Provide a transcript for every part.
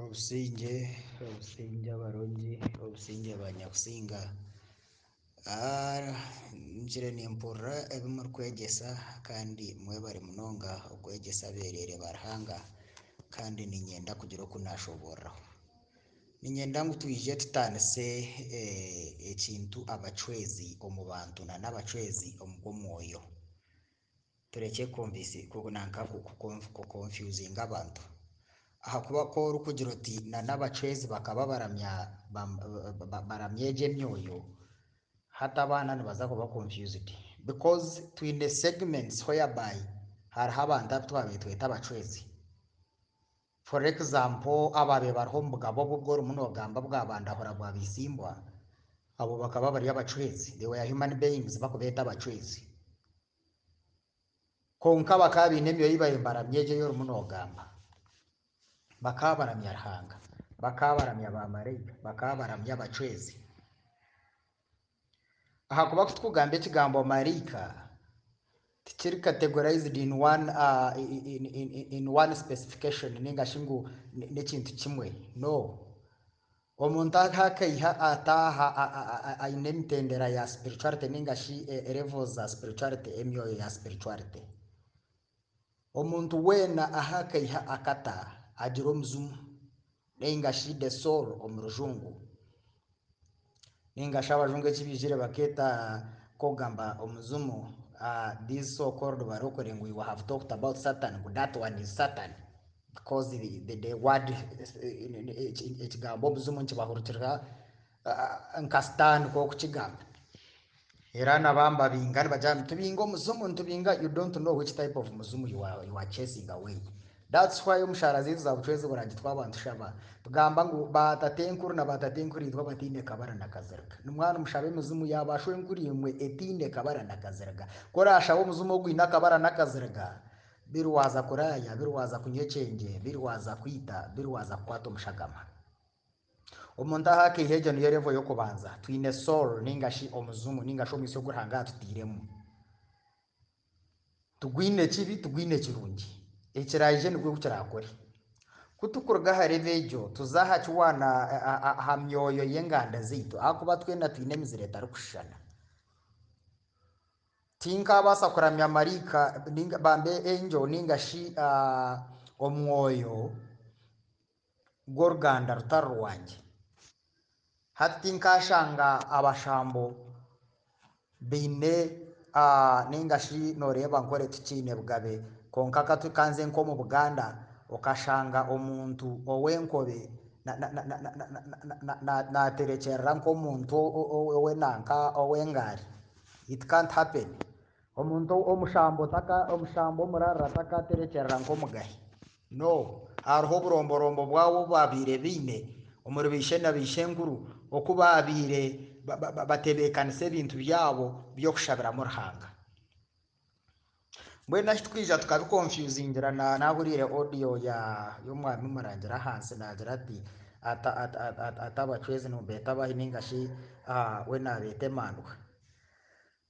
obusinge obusinge abarongi obusinge abanyabusinga nkire nimpurira ebi murikwegyesa kandi mwebare munonga okwegyesa abereere ba Ruhanga kandi ninyenda kugira oku nashoboreraho ninyenda ngu twije tutanise ekintu abacwezi omu bantu nana abacwezi omu bw'omwoyo. Turekye nanka kukonfuzinga abantu. Ahakuba ku orikugira oti nana abacwezi bakaba baramya egi emyoyo hati abaana nibaza kuba confused because twine segments whereby hariho abantu abu twabetweta abacwezi for example ababe bariho omu bugabo obu orimu nogamba bwabandahura bwabiisimbwa abo bakaba bari abacwezi they were human beings bakubeta abacwezi kwonka bakaba ei bariyo nibaramya egi ei orimu nogamba bakaba baramya Ruhanga bakaba baramya bakabaramya bakaba baramya abacwezi. Ahakuba kutukugamba ekigambo marayika tikiri categorized in one, uh, in, in, in one specification ningashi ngu n'ekintu kimwe. No. Omuntu akakaiha ataaha aine emitendera ya spirituality ningashi levels za spirituality emyoyo ya spirituality. Omuntu weena ahakaiha akataaha agira omuzimu ningashi the soul omu rujungu ningashi abajungu ekibaijire bakeeta kogamba omuzimu uh, this so called barokore we have talked about satan but that one is satan because the, the, the word ekigambo obuzimu nikibahurukirira uh, nka sitaani kwokukigamba era nabamba binga nibagira nitubinga omuzimu nitubinga you don't know which type of muzimu you are, you are chasing away that's why omushara zaitu za bucwezi buragitwa abantu shaba. Tugamba ngu batate enkuru na batate enkuru itwe batiine kabara na kazirga nimwana mushabe emizimu yabashwa enkuru imwe etiine kabara na kazirga korashaba omuzimu ogwine akabara n'akazirga birwaza kuraya birwaza kunywa ekyengye birwaza kwita birwaza kukwata omushagama. Omuntu ahakaiha egyo niyo revo y'okubanza. Twine soul ningashi omuzimu ningashi omwisi ogu Ruhanga yatutiiremu tugwine kibi tugwine kirungi ekiraije ni bwo kirakore kutukuruga aha revo egyo tuza aha kiwaana aha myoyo y'enganda zaitu ahakuba twena twine emiziro etarikushushana tinkabaasa kuramya marika bambe enjo ningashi uh, omwoyo gw'oruganda rutari rwange. Hati tinkashanga abashambo baine uh, ningashi noreeba nkore tukiine bugabe. Konka katukanze nk'omu buganda okashanga omuntu ow'enkobe naterekyerera nk'omuntu owenanka ow'engaari it can't happen omuntu omushambo omushambo omurarira takaterekyerera nk'omugahi no hariho oburomborombo bwabo babiire biine omuri baishe na baishenkuru oku babiire batebeekanisa ebintu byabo by'okushabiramu ruhanga mbwenu ahi twija tukabikonfuzingira nahuriire audio y'omwami murangira ahansi nagira ati ati abacwezi nimubeeta abahi ningashi we nabeeta emandwa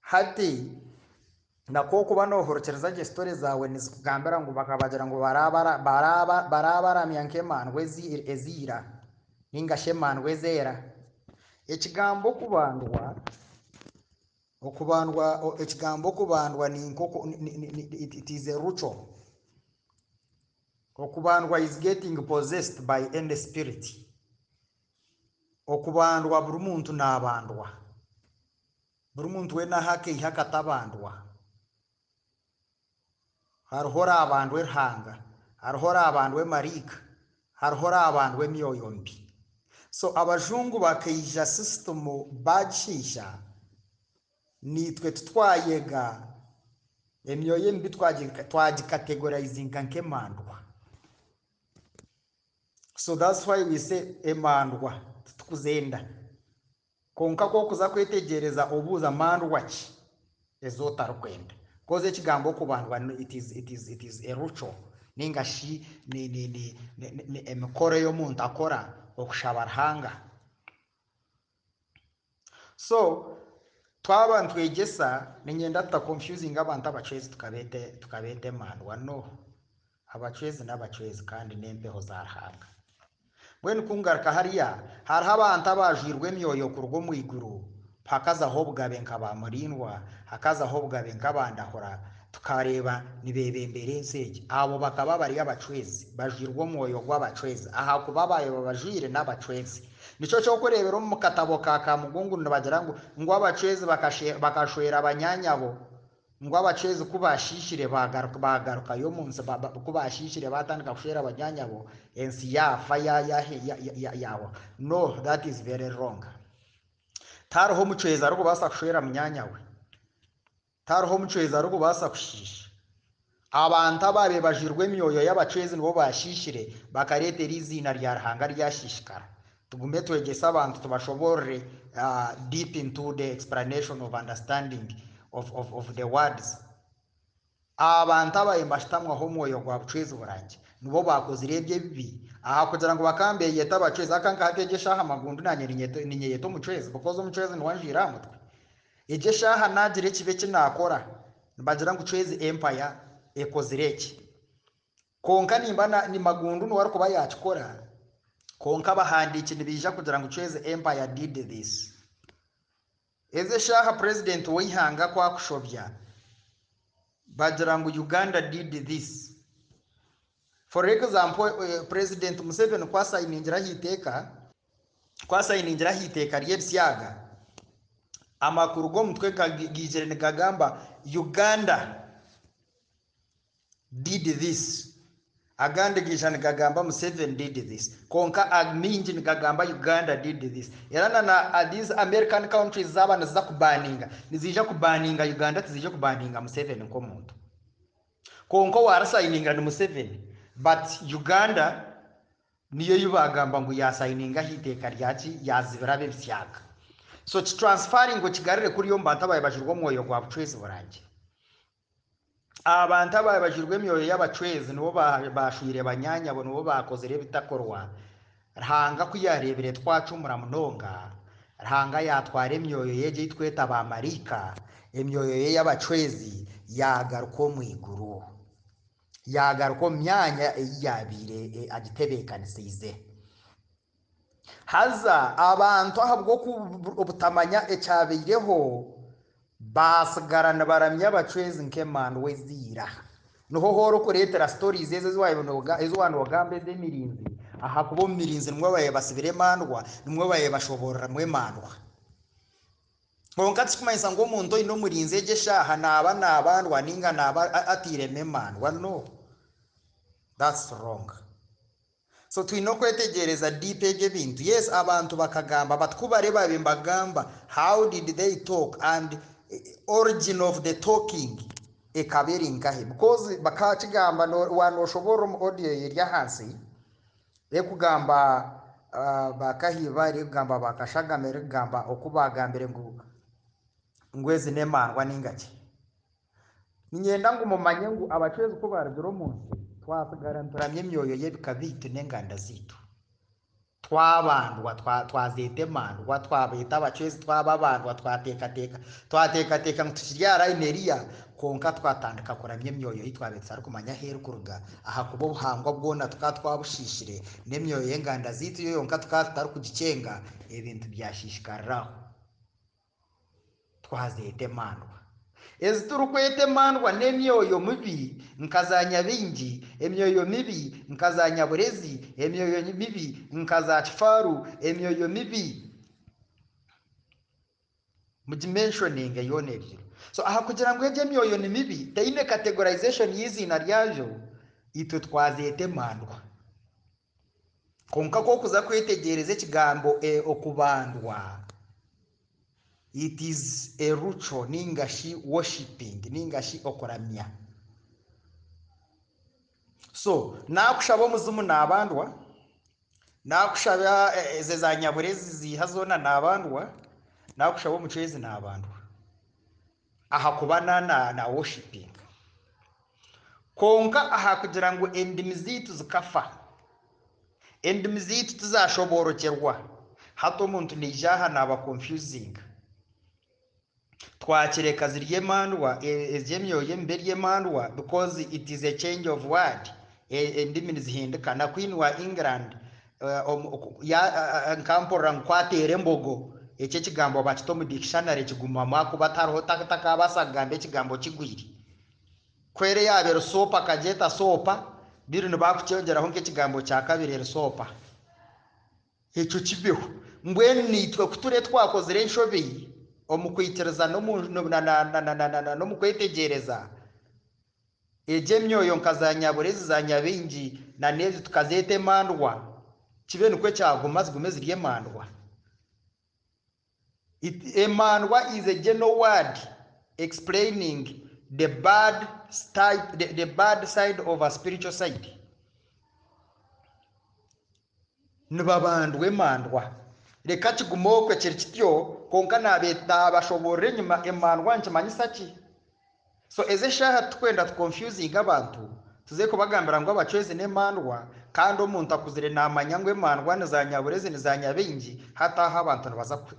hati nakokuba nohurukiriza gye sitori zaawe nizikugambira ngu bakabagira ngu barabaramya nk'emandwa eziira ningashi emandwa ezeera ekigambo okubandwa okubandwa ekigambo okubandwa ninkoko it is a ritual okubandwa is getting possessed by any spirit. Okubandwa buri muntu nabandwa. Buri muntu weena ahakaiha akatabandwa hariho orabandwa ruhanga hariho orabandwa marika hariho orabandwa emyoyo mbi. So abajungu bakaija sisitemu bagishiisha nitwe tutwayega emyoyo emibi twagikategorizinga nk'emandwa. So that's why we say emandwa titukuzenda konka kokuza kwetegyereza obuuza mandwa ki? Ezotarikwenda koza ekigambo okubandwa it is, it is, it is a ritual ningashi emikoro y'omuntu akora okushaba ruhanga. So twaba nitwegyesa ninyenda tutakonfuzinga abantu abacwezi tukabeeta emandwa no abacwezi n'abacwezi kandi n'empeho za ruhanga mbwenu kungaruka hariya hariho abantu abajwirwe emyoyo kurwa omu iguru hakazaho bugabe nka ba murindwa hakazaho bugabe nk'abandahura tukareba nibebembera ensi egi. Abo bakaba bari abacwezi bajwirwe omwoyo gw'abacwezi aha kuba bayo babajwire n'abacwezi nicyo cyokurebera omu katabo ka kamugungu nibagira ngu ngu abacwezi bakashwera abanyanyabo ngo abacwezi kubashishire bagaruka bagarukayo mu nsi ba- ba- kubashishire batandika kushwera abanyanyabo ensi yafa ya ya ya ya- ya- yawa. No that is very wrong. Tariho omucwezi arikubasa kushwera munyanya we. Tariho omucwezi arikubasa kushisha abantu ababe bajirwe emyoyo y'abacwezi nibo bashishire bakareetera izina rya ruhanga ryashishikara tugume twegese abantu tubashoborere uh, deep into the explanation of understanding of, of, of the words. Abantu abaye mbashitamwaho omwoyo gwa bucwezi burangi nibo bakozire ebyo ebibi. Aha kugira ngo bakambe yeta abacwezi akanka hati shaha amagundu nanye ninyeyeta omucwezi because omucwezi niwanjwire aha mutwe. Egi eshaaha nagira ekibi eki nakora nibagira ngu cwezi empire ekozire eki. Konka nimba ni magundu niwarikuba yakikora konka abahandiki nibaija kugira ngu cwezi empire did this. Eze shaha president w'eihanga kwakushobya bagira ngu uganda did this. For example uh, president museveni kwasayiningiraho iteeka kwasayiningiraho iteeka ry'ebisyaga amakuru g'omutwe giijire nigagamba uganda did this agandi giija nigagamba museveni did this. Konka amingi nikagamba uganda did this. Era na these american countries zaba niziza kubaninga. Nizija kubaninga uganda tizija kubaninga museveni nk'omuntu konka warasayininga ni museveni. But uganda niyo yibagamba ngu yasayiningaho iteeka ryaki yazibira b'ebisyaga so kitransferring ngo kigarire kuri yo mu bantu abaye bajirwe omwoyo gwa bucwezi burangi abantu abaye bajirwe emyoyo y'abacwezi nibo ba- bashwire banyanyabo nibo bakozire ebitakorwa ruhanga kuyarebere twacumura munonga. Ruhanga yatwara emyoyo ye egi tweta bamarika emyoyo ye y'abacwezi yagaruka omu iguru. Yagaruka omu myanya eyi yabiire eh, agitebekanisiize haza abantu ahabwo obutamanya ekyabaireho basigara nibaramya abacwezi nk'emanu weziira ni ho hora okureetera stories ezo eziwanogamba ez'emirinzi ahakuba omu mirinzi nimwe baye basibire emandwa nimwe baye bashoboreramu emandwa. Konka tikikumanyisa ngu omuntu oine omurinzi egi eshaaha naaba naabandwa ninga naaba atiiremu emandwa no. Thats wrong. So twine okwetegereza deep egi ebintu yes abantu bakagamba but kubare babe mbagamba how did they talk? And origin of the talking. Ekaba eri nkahe because bakakigamba no- wanoshobora audio eri ahansi ekugamba ah, bakahiba erikugamba bakashagama erikugamba oku bagambire ngu ngu ezi n'emandwa ningaki ninyenda ngu mumanye ngu abacwezi ku barugire omu nsi twasigara nituramya emyoyo y'ebika biitu n'enganda ziitu twabandwa twa- twazeeta emandwa twabeeta abacwezi twababandwa twateekateeka twateekateeka ngu tukiri aha layini eriya konka twatandika kuramya emyoyo yi twabetse arikumanya ahu erikuruga ahakuba obuhangwa bwona tukaba twabushiishire n'emyoyo y'enganda ziitu yo yonka tukaba tutarikugicenga ebintu byashishikariraho twazeeta emandwa ezi turikweta emandwa n'emyoyo mibi nka za nyabingi emyoyo mibi nka za nyaburezi emyoyo mibi nka za kifaru. Emyoyo mibi. Mugimentioning yoona ebyiri. So aha kugira ngu egi emyoyo ni mibi teine categorization y'izina ryayo itwe twazeeta emandwa konka kokuza kwetegereza ekigambo eh, okubandwa. It is a ritual ningashi worshiping ningashi okuramya. So nakushaba omuzimu nabandwa nakushaba eh, eze za nyaburezi ziha zoona nabandwa nakushaba omucwezi nabandwa. Aha kuba na, na, worshiping konka aha kugira ngu endimi ziitu zikafa. Endimi ziitu tizashoborokerwa hati omuntu naija aha naaba confusing. Twakireka ziri emandwa e- ezy'emyoyo emibi ery'emandwa because it is a change of word. E- endimi nizihinduka na queen wa england eh, nkampurira nkwatera embogo eki ekigambo bakita omu dictionary kigumamu akuba tariho ta- takabasa kugamba ekigambo kigwire kwere yaba erisopa akagyeta sopa biru nibakukyongeraho nk'ekigambo kya kabiri erisopa ekyo kibeho mbwenu nitwe kuture twakozire enshobe kwitiriza n'omu- no- n'omu kwetegereza. Egi emyoyo nka za nyaburezi za nyabingi na n'ezi tukazeeta emandwa kibe nikwe kyaguma zigume ziri emandwa emandwa is a general word explaining the bad type, the, the bad side of a spiritual side. Nibabandwa emandwa reka kigume okwe kiri kityo konka nabe- nabashoborera enyuma emandwa nkimanyisa ki so ezi eshaaha tukwenda tukonfusinga abantu tuze kubagambira ngu abacwezi n'emandwa kandi omuntu akuzire namanya ngu emandwa niza nyaburezi niza nyabingi hataho abantu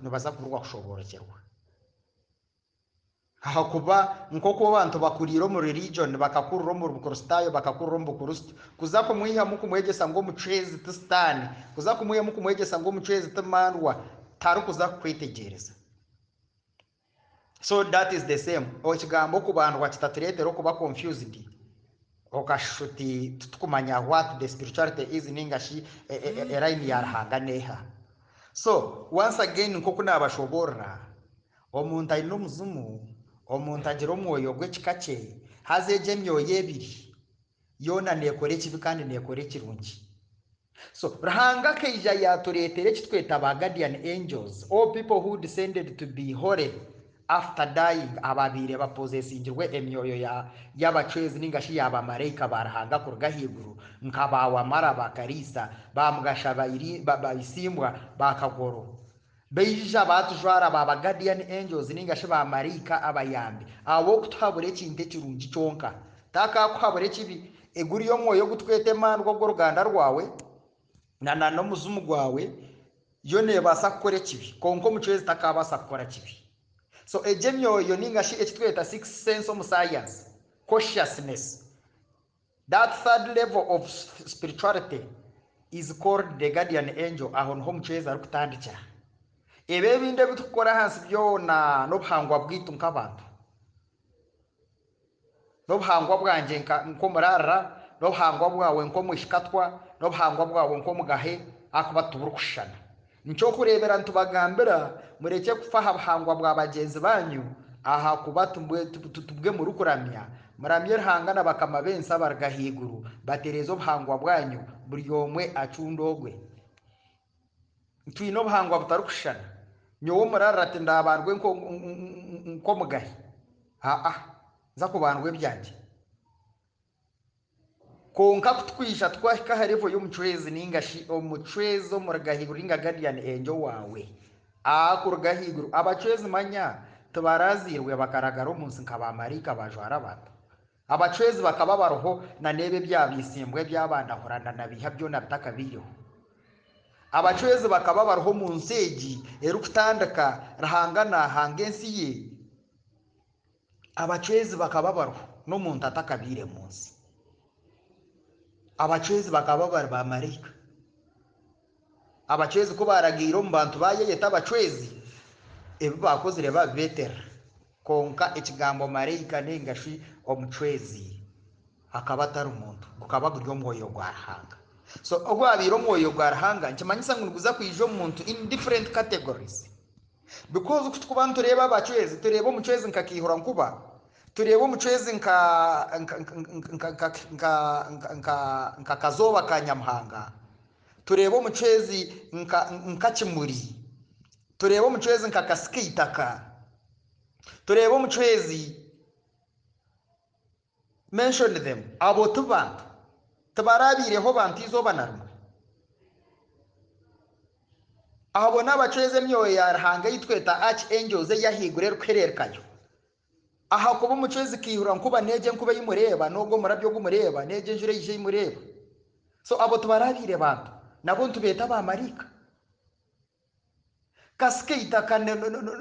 nibaza kurwa kushoborokerwa. Ahakuba nk'oku abantu bakuriire omu religion bakakurira omu bukristaayo bakakurira omu bukristo kuza kumwihamu kumwegyesa ngu omucwezi ti sitaani kuza kumwihamu kumwegyesa ngu omucwezi ti mandwa tarikuza kukwetegyereza so that is the same. Ekigambo okubandwa kitatureetera okuba confused. Okashuti tutukumanya what the spirituality is ningashi e- e- e- erayini ya ruhanga neha so once again nkoku nabashoborera omuntu aine omuzimu. Omuntu agira omwoyo gw'ekika kye haza egi emyoyo ebiri yoona nekora ekibi kandi nekora ekirungi. So ruhanga keija yatureetera eki tweta ba guardian angels all people who descended to be holy after dying ababiire baposesingirwe emyoyo ya- y'abacwezi ningashi y'abamalayika ba ruhanga kuruga ahaiguru nka bawamara bakarisa bamugasha bairi- ba- bayisimbwa bakagoro beija batujwara baba guardian angels ningashi bamarayika abayambi. Abo kutuhabura ekintu ekirungi kyonka. Takakuhabura ekibi eguri y'omwoyo gutwete emandwa ogw'oruganda rwawe na na n'omuzimu gwawe yo neebaasa kukora ekibi. Konka omucwezi takabaasa kukora kibi. So egi emyoyo ningashi ekitweta six sense omu science consciousness that third level of spirituality is called the guardian angel. Aho ni ho omucwezi arikutandikira. Ebi ebindi ebitukukora ahansi byona n'obuhangwa bwitu nk'abantu n'obuhangwa bwangye nka- nk'omurarira n'obuhangwa bwawe nk'omwishikatwa n'obuhangwa bwawe nk'omugahe akuba tuburikushana nkyokureebera ntubagambira mureke kufa aha buhangwa bwa bagyenzi banyu aha kuba tubwe- tu- tu- tubwe murikuramya muramye ruhanga na bakama bensi abaruga haiguru batereeze obuhangwa bwanyu buri omwe acunda ogwe. Twine obuhangwa butarikushana nyowe omurarira ati ndabandwe nko- nk'omugahi aa nza kubandwa ebyangye konka kutwisha twahika aha revo y'omucwezi ningashi omucwezi omuruga haiguru ninga guardian angel waawe akuruga haiguru abacwezi manya tibarazirwe bakaragara omunsi nka bamarika bajwara abantu. Abacwezi bakaba bariho na n'ebe byabisimbwe byabandahurana na biha byona bitakabiriho. Abacwezi bakaba bariho mu nsi egi erikutandika ruhanga nahanga ensi ye. Abacwezi bakaba bariho atakabiire mu nsi. Abacwezi bakaba bari bamarayika abacwezi ko baragiire omu bantu bayeyeta abacwezi ebi bakozire babibetera konka ekigambo marayika nengashi omucwezi akaba atari omuntu gukaba guri omwoyo gwa ruhanga so ogwabiire omwoyo gwa ruhanga nkimanyisa ngu niguza omuntu in different categories. Because kutukuba nitureeba abacwezi tureeba omucwezi nka kiihura nkuba tureeba omucwezi nka nka- kazooba ka nyamuhanga tureeba omucwezi nka kimuri tureeba omucwezi nka kasikeitaka tureeba omucwezi mention them abo tibantu tibarabiireho bantu izooba na rimwe abo n'abacwezi emyoyo ya ruhanga yitweta arch angels eyahigura erikuhereerekayo aha kuba omucwezi kiihura nkuba neegi enkuba eyimureeba n'ogu omurabyo ogumureeba neegi enjura eije eyimureeba so abo tibarabiire bantu nabo ntubeeta abamarika kasikeitaka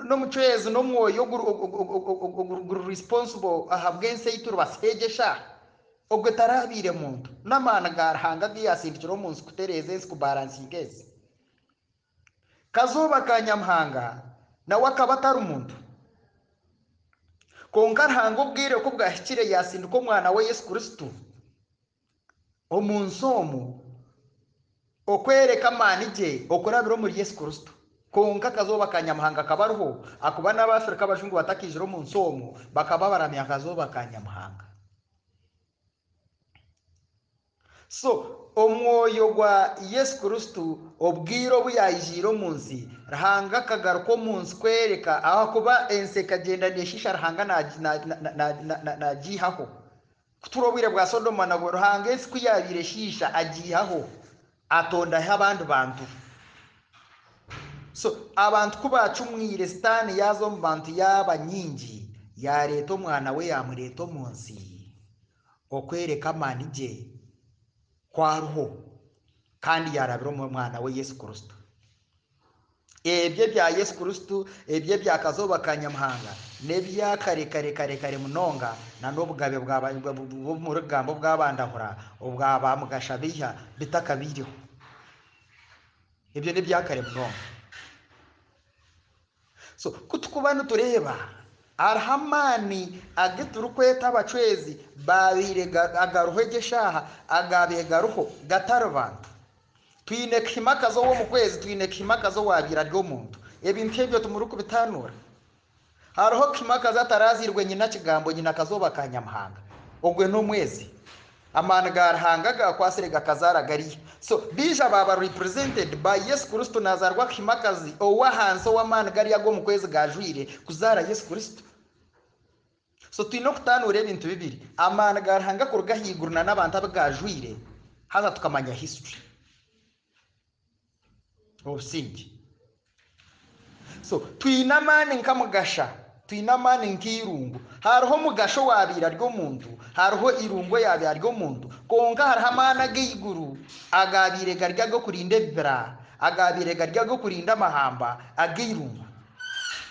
n'omucwezi n'omwoyo oguri- oguri- oguri- oguri responsible aha bw'ensi eitu rubasegesha ubwo tarabire muntu. N'amana garahanga giyasindikira ensi kubaransinga ezi kazoba ka nyamuhanga nawe akaba atari umuntu. Konka arahanga ubwire ko bwashyikire yasinduka omwana we yesu kristo. Omunsi omu okwereka amaani gye okurabira omuri yesu kristo. Konka akazoba ka nyamuhanga kabariho akuba n'abafurika abajungu batakijire omunsi omu bakaba baramya akazoba ka nyamuhanga so omwoyo gwa yesu kristo obwire obu yaijire omunsi ruhanga akagaruka omunsi kwereka ahakuba ensi ekagenda neshisha ruhanga nagihaho kutura obwire bwa sodoma nabwo ruhanga ensi ku yabire shisha agihaho atondaho abandi bantu. So abantu ku bacumwire sitaani yaza omu bantu yaba nyingi yareeta omwana we yamureeta omunsi okwereka amaani gye kwariho kandi yarabira omu mwana we yesu kristo. Ebyo bya yesu kristo ebyo byakazoba ka nyamuhanga n'ebyakare kare kare kare munonga na n'obugabe bw'omurugambo bw'abandahura obwa ba mugasha biha bitakabiriho ebyo n'ebyakare munonga. So kutukuba nitureeba hariho amaani agi turikweta abacwezi babiire agaruho egyeshaaha agabiire garuho gatari bantu twine kihimakazi ow'omu kwezi twine kihimakazi owabiira ry'omuntu ebintu ebyo tumuri kubitanuura hariho kihimakazi atarazirwe nyina kigambo nyina kazoba ka nyamuhanga ogwe n'omwezi. amaani ga ruhanga gakwasire gakazaara gariya so bija baba represented by yesu kristo nazarwa kihimakazi owahansi ow'amaani gariya g'omu kwezi gajwire kuzaara yesu kristo. So twine okutanuura ebintu bibiri. Amaani ga ruhanga kuruga haiguru na n'abantu abu gajwire haza tukamanya history. Obusingi so twine amaani nka mugasha twine amaani nk'irungu hariho mugasha owabiira ry'omuntu hariho irungu eyabiira ry'omuntu konka hariho amaani ag'eiguru agabiire gari ag'okurinda ebibira agabiire gari ag'okurinda amahamba. Ag'eirungu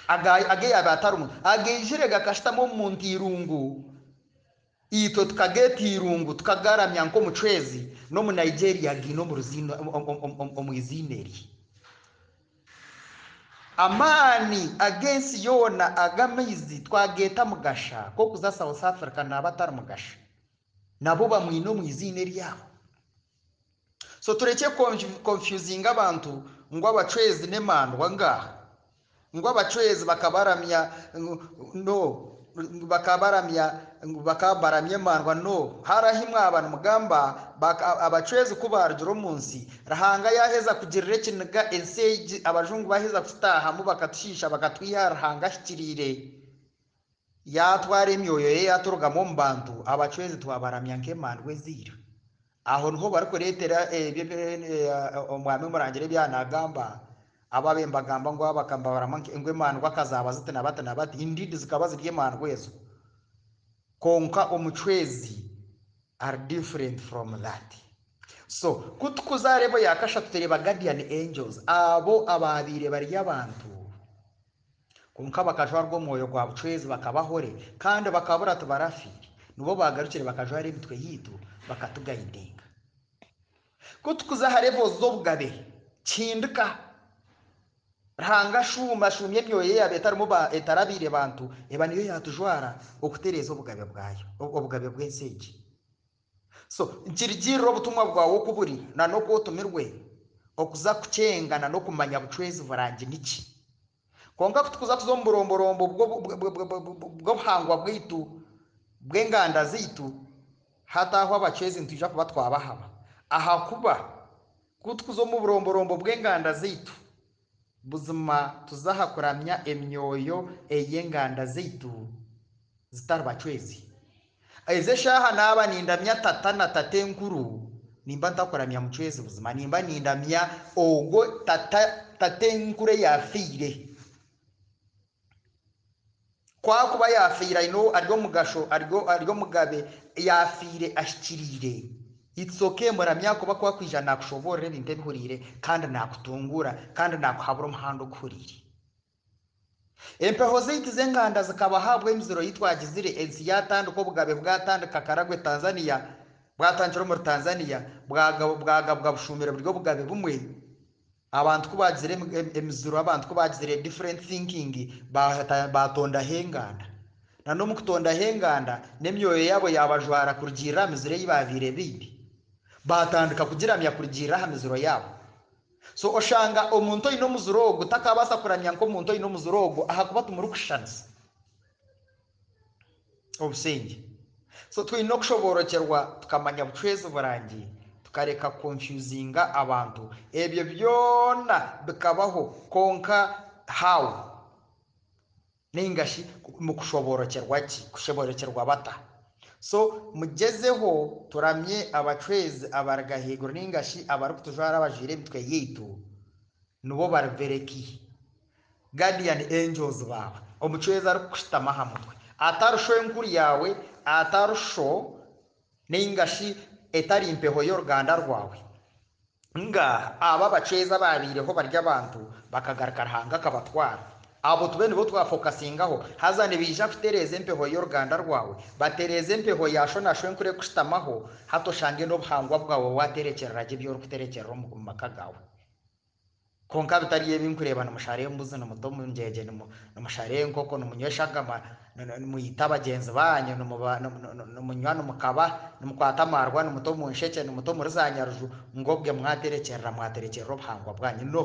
ageyabiire atari omuntu. Ageijire gakashitamu omuntu irungu. Itwe tukageeta irungu tukagaramya nk'omucwezi n'omu nigeria giine omu izina eri amaani ag'ensi yoona ag'amaizi twageeta mugasha k'okuza south africa naaba atari mugasha. Nabo bamwine omu izina eryabo so tureke confusinga abantu ngu abacwezi n'emandwa ngaha ngu abacwezi bakabaramya no bakabaramya bakabaramya emandwa no harahimwe abantu mugamba abacwezi ku barugire omunsi ruhanga yaheza kugirira ekiniga ensi egi abajungu baheza kutaahamu bakatushisha bakatwiha ruhanga ahikiriire yatwara emyoyo ye yaturugamu omu bantu abacwezi twabaramya nk'emandwa eziire aho ni ho barikureetera omwami murangira ebyanagamba ababe mbagamba ngu abakambabarama ngu emandwa akazaba ziti na bati indeed zikaba ziri emandwa ezo. Konka omucwezi are different from that. So kutukuzarebo yakashatu tureba guardian angels abo ababiire bari abantu. Konka bakajwarwa omwoyo gwa bucwezi bakabahore kandi bakabura tubarafiire nibo bagarukire bakajwara emitwe yitu bakatugayidinga kutukuza harevo z'obugabe kindika ruhanga shuma emyoyo yabo etarimu etarabiire bantu. Eba niyo yatujwara okutereeza obugabe bwayo obugabe bw'ensi so nkirigirira obutumwa bwawe okuburi na n'okwotumirwe okuza kucenga na n'okumanya bucwezi burangi niki? Konka kutukuza tuza omu buromborombo bw'obuhangwa bwaitu bw'enganda zaitu hataho abacwezi ntija kuba twabahaba ahakuba kutukuza omu buromborombo bw'enganda zaitu buzima tuzaha kuramya emyoyo ey'enganda zaitu zitari bacwezi ezi eshaaha naaba nindamya tata na tata enkuru nimba ntakuramya mucwezi buzima nimba nindamya ogwo tata tata enkuru eyafiire. Kwakuba yafiire ayine ari omugasho ari omugabe yafiire ashikiriire itsoke muramya kuba kwakwija nakushoborera ebintu ebihuriire kandi nakutungura kandi nakuhabura omuhanda oguhuriire empeho zaitu z'enganda zikaba habwa emiziro yitwagizire ensi yatandika obugabe bwatandika karagwe tanzania bwatandikira omuri tanzania bwaga- bwagabwa bushumire buri obugabe bumwe. Abantu ku bagizire emi- em- emiziro abantu bagizire different thinking bata- batondaho enganda na n'omu kutondaho enganda n'emyoyo yabo yabajwara miziro ei babiire bibi batandika kugiramya kurugirira aha miziro yabo. So oshanga omuntu oine omuziro ogu takabaasa kuramya nk'omuntu oine omuziro ogu ahakuba tumurikushanisa obusingye so twine okushoborokerwa tukamanya bucwezi burangi tukareka konfuzinga abantu. Ebyo byona bikabaho konka how? Ningashi mu kushoborokerwa ki? Kushoborokerwa bata. So mugezeho turamye abacwezi abaragahiguru ningashi abarikutujwara abajwire emitwe yaitu nibo barivereki guardian angels bawe omucwezi arikukushitama aha mutwe. Atarusho yawe atarusho ningashi etari impeho y'oruganda rwawe. Nga aba abacwezi ababiireho bari abantu bakagaruka ruhanga akabatwara abo tube nibo twafokasingaho haza nibija kutereza empeho y'oruganda rwawe. Batereza empeho yasho nasho enkuru ekushitamaho hatoshange n'obuhangwa bwawe waterekerera gye byorikuterekerera omu maka gawe. Konka bitari ebi nkureba nimushara embuzi nimuta omungyegye nimu- nimushara enkoko nimunyweshagama nimuyita bagyenzi banyu nimunywa nimukaba nimukwata amarwa nimuta omu nshekye nimuta omuri za nyaruju ngobwe mwaterekerera mwaterekerera obuhangwa bwanyu. No.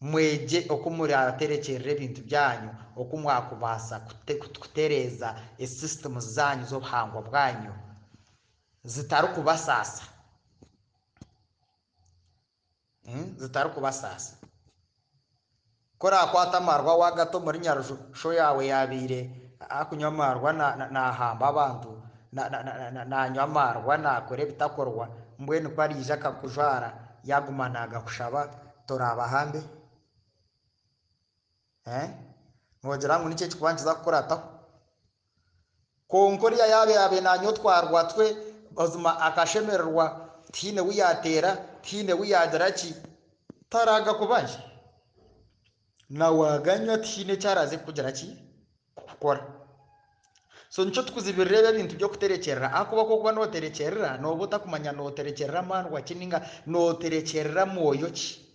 Mwegye oku muraterekerera ebintu byanyu oku mwakubaasa kute- kut- kutereeza esisitemu zanyu z'obuhangwa bwanyu zitarikubasaasa Mm, zitarikubasaasa korakwata amarwa wagata omuri nyaruju sho yawe yabiire akunywa amarwa na- na- nahamba abantu na- na- na- na- nanywa amarwa nakora ebitakorwa mbwenu kwarija akakujwara yaguma nagakushaba torabahambe eh? Mwogera ngo nicyo kikubanza uza kukurataho konkoriya yabe yabe nanyo twarwa twe bazuma akashemererwa tine wiyatera tine wiyadira ki taraga kubanje nawaganywa tine cyaraze kugira ki kukora. So nico tukuzi birebe ibintu byo kuterekerera akuba ko kuba noterekerera nobuta kumanya noterekerera mandwa kininga noterekerera moyo ki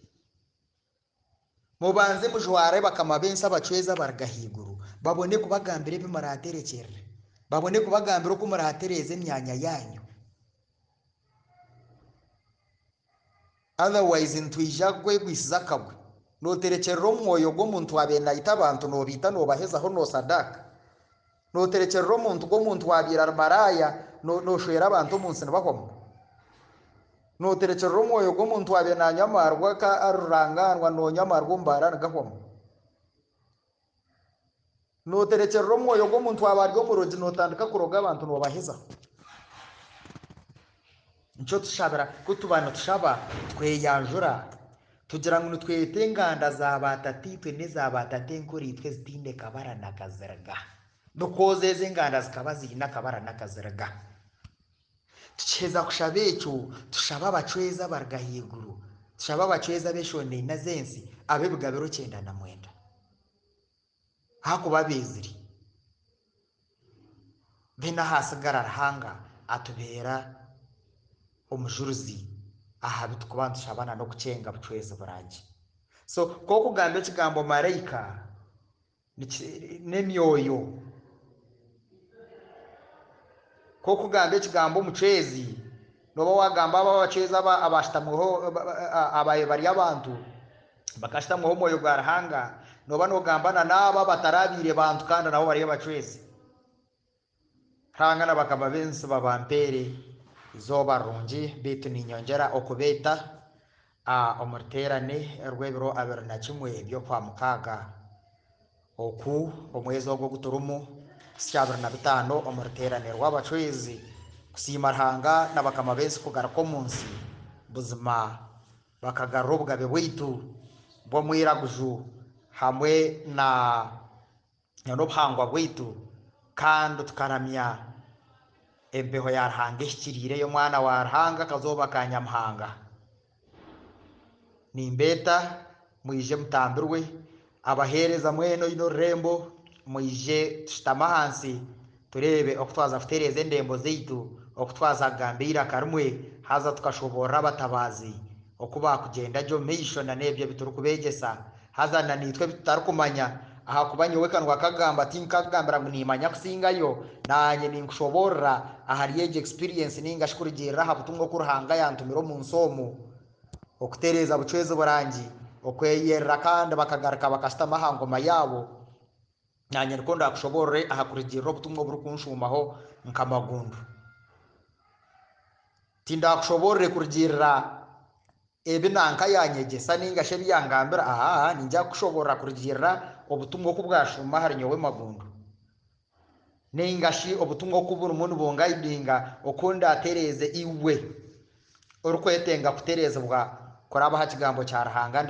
mubanze mujware bakama b'ensi abacwezi abaruga haiguru babone kubagambira ebi muraterekyerere babone kubagambira oku muratereeza emyanya yanyu. Otherwise ntwija kwegwisiza akabwe nooterekyerera omwoyo gw'omuntu wabiire nayita abantu noobiita noobahezaho noosadaka nooterekyerera omuntu gw'omuntu wabiire ari maraya no- nooshwera abantu omu nsi nibahoma nooterekyerera omwoyo gw'omuntu wabiire nanywa amarwa ka aruranganwa nonywa amarwa omubaara nigahoma nooterekyerera omwoyo gw'omuntu waba ari omurogi nootandika kuroga abantu noobahezaho nikyo tushabira kutuba nitushaba tweyanjura tugira ngu nitwete enganda za batatitwe neza batatenkoritwe zitiine kabara nakazirga dukoza ezi enganda zikaba ziine akabara nakazirga tukiheeza kushaba ekyo tushaba abacwezi abaruga haiguru tushaba abacwezi abeshondeine z'ensi ab'ebigabiro kyenda na mwenda. Hakuba bezire bena hasigara ruhanga atubeera omujuruzi aha bitukuba nitushabana n'okucenga bucwezi burangi so kokugamba ekigambo marayika niki- n'emyoyo kokugamba ekigambo omucwezi noba wagamba aba abacwezi aba abashitamweho abaye bari abantu bakashitamweho omwoyo gwa ruhanga noba nogambana n'aba batarabiire bantu kandi nabo bari abacwezi ruhanga nabakama b'ensi babampeere izooba rirungi baitu ninyongera okubeeta omu ruteerane rw'ebiro abiri na kimwe by'okwa mukaaga oku omwezi ogu ogu turimu kisi abiri na bitaano omu ruteerane rw'abacwezi kusiima ruhanga nabakama b'ensi kugaruka omu nsi buzima bakagarura obugabe bwaitu bw'omwiraguju hamwe na n'obuhangwa bwaitu kandi tukaramya embeho ya ruhanga ehikiriire y'omwana wa ruhanga akazooba ka nyamuhanga nimbeeta mwije mutambirwe abaheereza mweno ino rurembo mwije tushitame ahansi turebe oku twaza kutereeza endembo zaitu oku twaza kugambira karimwe haza tukashoborora abatabazi oku bakugyenda gye omu maisho na n'ebyo biturikubeegyesa haza na nitwe bitutarikumanya ahakuba nyowe kanwa kagamba tinkakugambira ngu nimanya kusingayo nanye ninkushoborora ahari egi experience ningashi kurugirira aha butumwa oku ruhanga yantumire omu nsi omu okutereeza bucwezi burangi okweyerera kandi bakagaruka bakashitama aha ngoma yaabo nanye niko ndakushoborore aha kurugirira obutumwa oburikunshumbaho nk'amagundu tindakushoborere kurugirira ebi nanka yanyegyesa ningashi ebi yangambira aha ninjya kushoborera kurugirira obutumwa oku bwashuma ahari nyowe magundu. Ningashi obutumwa oku burimu nibungaidinga oku ndatereeze iwe. Orikwetenga kutereezebwa kuraba aha kigambo kya ruhanga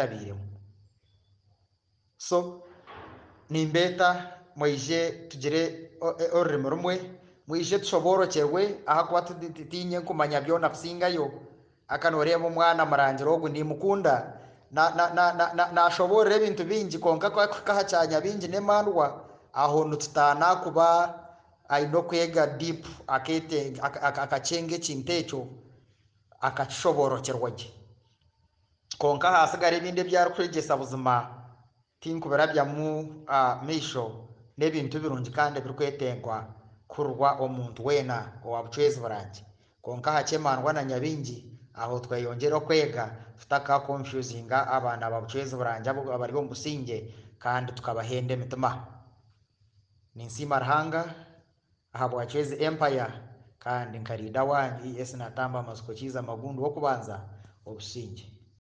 so nimbeeta mwije tugire o- e- rumwe. Mwije tushoborokerwe ahakuba tuti- tinye kumanya byona kusingayo aka noreeba omwana murangira ogu nimukunda na- na- na- na- na- nashoborera ebintu bingi konka kaha kyanya bingi n'emandwa aho nitutaana kuba aine okwega deep akete- aka- aka- akakyenga ekintu ekyo akakishoborokerwa gye konka hasigara ebindi ebyarikwegyesa buzima. Tinkubirabyamu ah, maisho n'ebintu birungi kandi birikwetengwa kurwa omuntu weena owa bucwezi burangi konka hakyemandwa na nyabingi aho tweyongyere okwega tutaka confusinga abaana ba bucwezi burangi abo abari omu businge kandi tukabahenda emitima. Ninsiima ruhanga aha bwacwezi empire kandi nkarida wanyu es natamba amaziko kiza amagundu w'okubanza obusinge